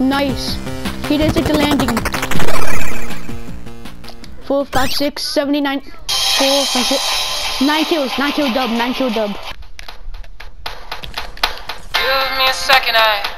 nice. He did take the landing. Four, five, six, 79. Four, five, six. Nine kills, nine kill dub, nine kill dub. Give me a second, I,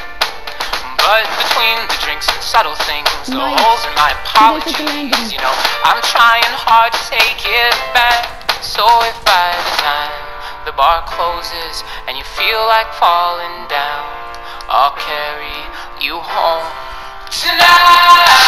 But between the drinks and subtle things, the Nice. holes in my He did take the landing. apologies, you know, I'm trying hard to take it back. So if by the time the bar closes and you feel like falling down, I'll carry you home tonight.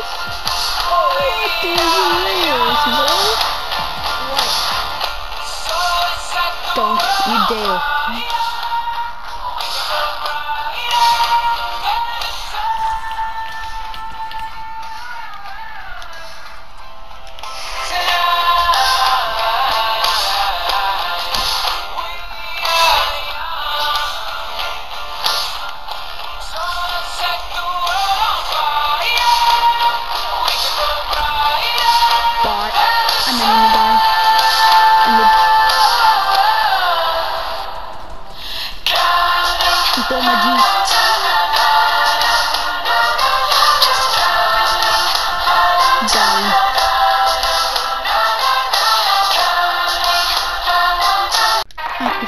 What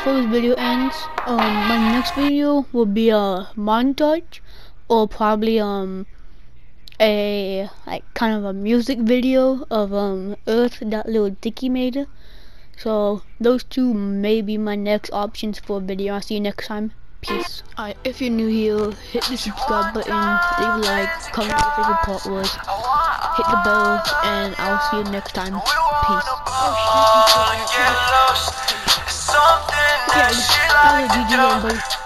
before this video ends, um, my next video will be a montage, or probably um, a like kind of a music video of um Earth that Lil Dicky made. So those two may be my next options for a video. I'll see you next time. Peace. Alright, if you're new here, hit the subscribe button, leave a like, comment what your favorite part was, hit the bell, and I'll see you next time. Peace. Yeah, that was GG on both.